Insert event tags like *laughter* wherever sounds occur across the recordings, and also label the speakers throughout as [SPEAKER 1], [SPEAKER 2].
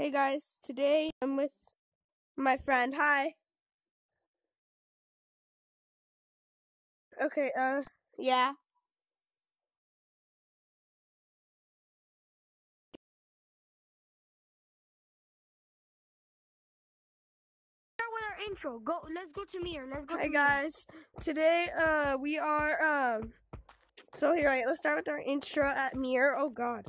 [SPEAKER 1] Hey guys, today I'm with my friend. Hi. Okay, uh, yeah.
[SPEAKER 2] Start with our intro. Go. Let's go to Mir. Let's go.
[SPEAKER 1] Hi
[SPEAKER 2] to
[SPEAKER 1] guys. Today, uh, we are, um, so here, right, let's start with our intro at Mir. Oh god.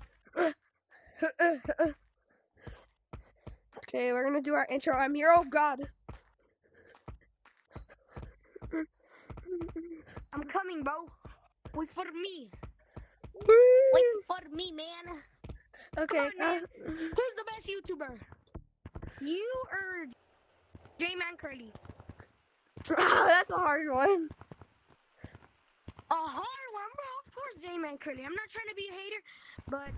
[SPEAKER 1] Okay, we're gonna do our intro I'm Mir. Oh god.
[SPEAKER 2] I'm coming, bro. Wait for me. Wait for me, man.
[SPEAKER 1] Okay,
[SPEAKER 2] on, man.
[SPEAKER 1] uh,
[SPEAKER 2] Who's the best YouTuber? You or J Man Curly? *laughs*
[SPEAKER 1] that's a hard one.
[SPEAKER 2] A hard one, bro. Of course, J Man Curly. I'm not trying to be a hater, but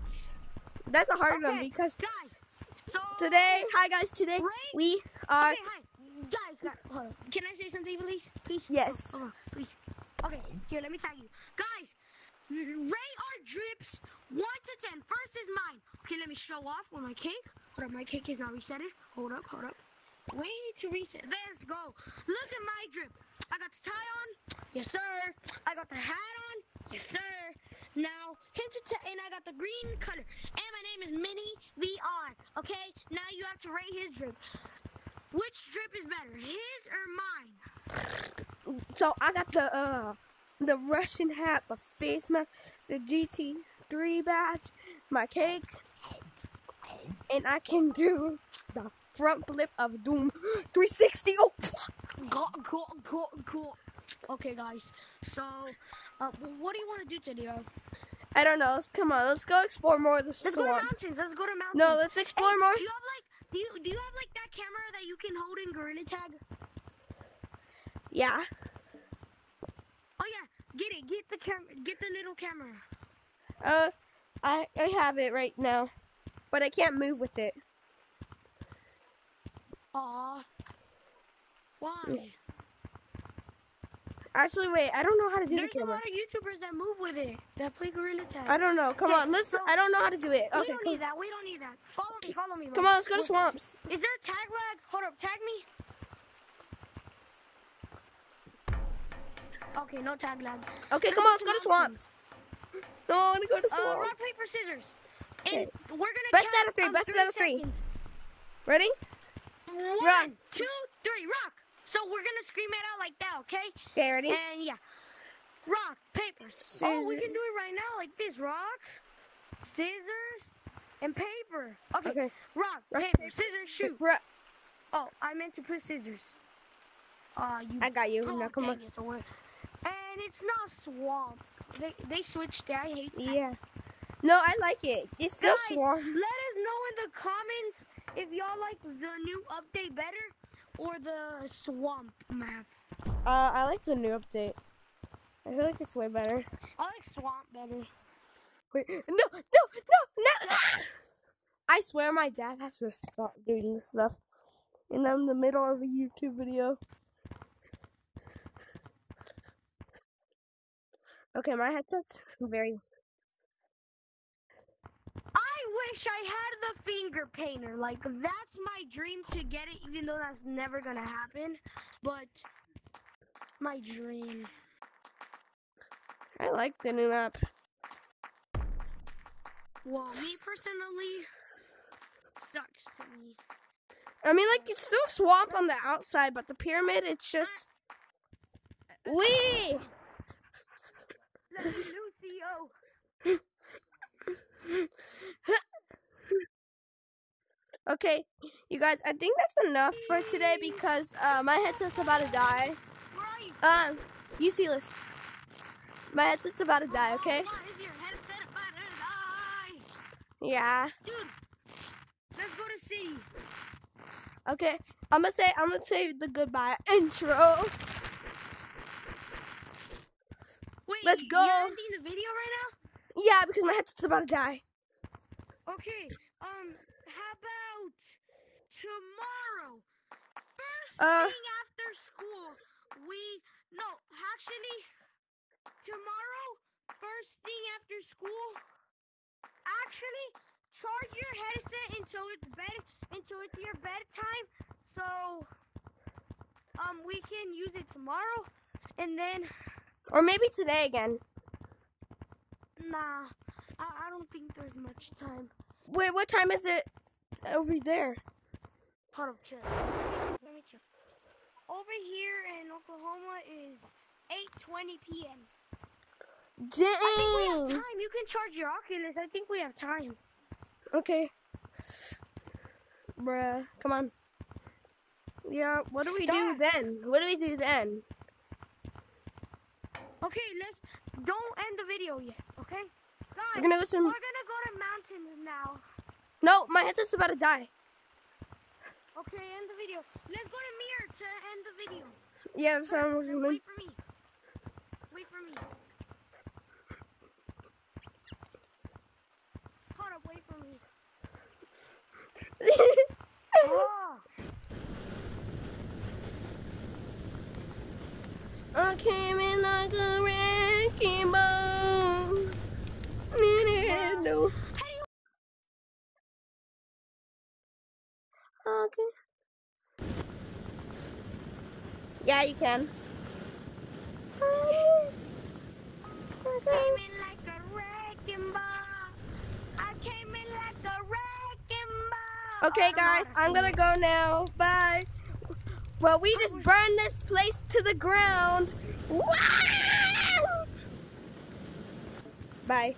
[SPEAKER 1] That's a hard one because
[SPEAKER 2] guys. So
[SPEAKER 1] today, hi guys, today we are,
[SPEAKER 2] Okay, hi. Guys, guys, hold on. Can I say something, please? Please?
[SPEAKER 1] Yes.
[SPEAKER 2] Oh, hold on, please. Okay, here, let me tell you. Guys, rate our drips 1 to 10. First is mine. Okay, let me show off with my cake. Hold up, my cake is not resetted. Hold up, hold up. Wait to reset. Let's go. Look at my drip. I got the tie on. Yes, sir. I got the hat on. Yes, sir. Now, him to t- and I got the green color. And my name is Mini VR. Okay, now you have to rate his drip. Which drip is better, his or mine?
[SPEAKER 1] so I got the, uh, the Russian hat, the face mask, the GT3 badge, my cake, and I can do the front flip of Doom 360. Oh.
[SPEAKER 2] Cool, cool, cool, cool. Okay, guys. So, uh, what do you want to do today?
[SPEAKER 1] I don't know. Let's come on. Let's go explore more of the
[SPEAKER 2] Let's go to mountains. Let's go to mountains.
[SPEAKER 1] No, let's explore
[SPEAKER 2] Hey,
[SPEAKER 1] more.
[SPEAKER 2] Do you have like do you do you have like that camera that you can hold in Gorilla Tag?
[SPEAKER 1] Yeah.
[SPEAKER 2] Oh yeah, get it. Get the camera. Get the little camera.
[SPEAKER 1] Uh, I I have it right now, but I can't move with it.
[SPEAKER 2] Aw. Why?
[SPEAKER 1] Actually, wait. I don't know how to do
[SPEAKER 2] There's
[SPEAKER 1] the
[SPEAKER 2] a lot of YouTubers that move with it. That play Gorilla Tag.
[SPEAKER 1] I don't know. Come
[SPEAKER 2] Okay,
[SPEAKER 1] on. Let's.
[SPEAKER 2] so-
[SPEAKER 1] I don't know how to do it. Okay.
[SPEAKER 2] we don't
[SPEAKER 1] Come,
[SPEAKER 2] need that. We don't need that. Follow me. Follow me. bro.
[SPEAKER 1] come on. Let's go to swamps.
[SPEAKER 2] Is there a tag lag? Hold up. Tag me. Okay, no tag lag.
[SPEAKER 1] Okay. Come on. Let's go to swamps. No, I want to go to
[SPEAKER 2] Uh,
[SPEAKER 1] swamps.
[SPEAKER 2] rock paper scissors. And
[SPEAKER 1] Okay.
[SPEAKER 2] we're gonna
[SPEAKER 1] Best
[SPEAKER 2] count
[SPEAKER 1] out of three, best out of three.
[SPEAKER 2] seconds.
[SPEAKER 1] Ready?
[SPEAKER 2] One,
[SPEAKER 1] Run.
[SPEAKER 2] two, three, rock. So we're gonna scream it out like that, okay?
[SPEAKER 1] Okay. Ready?
[SPEAKER 2] And yeah, rock, paper. s- Oh, we
[SPEAKER 1] Scissors.
[SPEAKER 2] can do it right now like this: rock, scissors, and paper. Okay.
[SPEAKER 1] Okay.
[SPEAKER 2] Rock,
[SPEAKER 1] Rock,
[SPEAKER 2] paper, scissors, shoot. Oh, I meant to put scissors. Uh, you.
[SPEAKER 1] I got you.
[SPEAKER 2] Oh,
[SPEAKER 1] now come on.
[SPEAKER 2] it, so and it's not swamp. They they switched it. I hate that.
[SPEAKER 1] Yeah. No, I like it. It's still
[SPEAKER 2] Guys,
[SPEAKER 1] swamp.
[SPEAKER 2] Let us know in the comments if y'all like the new update better or the swamp map.
[SPEAKER 1] Uh, I like the new update. I feel like it's way better.
[SPEAKER 2] I like swamp better.
[SPEAKER 1] Wait, no, no, no, no, no. I swear my dad has to stop doing this stuff. And I'm in the middle of a YouTube video. Okay, my headset's very.
[SPEAKER 2] I wish I had the finger painter. Like that's my dream to get it, even though that's never gonna happen. But my dream.
[SPEAKER 1] I like the new map.
[SPEAKER 2] Well, me personally, sucks to me.
[SPEAKER 1] I mean, like, it's still swamp on the outside, but the pyramid, it's just. Wee! *laughs* Okay, you guys, I think that's enough for today because uh, my headset's about to die.
[SPEAKER 2] Where are you?
[SPEAKER 1] Um, you see this. My headset's about to die, okay?
[SPEAKER 2] Is your headset about to die?
[SPEAKER 1] Yeah.
[SPEAKER 2] Dude, let's go to city.
[SPEAKER 1] Okay. I'm gonna say I'm gonna say the goodbye *laughs* intro.
[SPEAKER 2] Wait,
[SPEAKER 1] Let's
[SPEAKER 2] You're
[SPEAKER 1] go.
[SPEAKER 2] ending the video right now?
[SPEAKER 1] Yeah, because my headset's about to die.
[SPEAKER 2] Okay. Um, tomorrow? First
[SPEAKER 1] Uh.
[SPEAKER 2] thing after school, we no, actually, tomorrow, first thing after school. Actually, charge your headset until it's bed until it's your bedtime, so um we can use it tomorrow, and then
[SPEAKER 1] Or maybe today again.
[SPEAKER 2] nah, I, I don't think there's much time.
[SPEAKER 1] Wait, what time is it over there?
[SPEAKER 2] Hold up, check. Let me check. Over here in Oklahoma is 8:20 p.m. I think we have time. You can charge your Oculus. I think we have time.
[SPEAKER 1] Okay. Bruh, come on. Yeah, what do we do then? What do we do then?
[SPEAKER 2] Okay, let's don't end the video yet. Okay, guys,
[SPEAKER 1] We're gonna go some.
[SPEAKER 2] we're gonna go to mountains now.
[SPEAKER 1] No, my headset's about to die.
[SPEAKER 2] Okay, end the video. Let's go to mirror to end the video.
[SPEAKER 1] Yeah, that's what I was
[SPEAKER 2] Wait for me. Wait for me. Hold up, wait for me. Oh, *laughs*
[SPEAKER 1] I came in like a wrecking ball. No.
[SPEAKER 2] how do you?
[SPEAKER 1] Okay. Yeah, you can.
[SPEAKER 2] Came in like a wrecking ball. I came in like a you can.
[SPEAKER 1] Okay, guys, I'm gonna go now. Bye. Well, we just burned this place to the ground. Wow! Bye.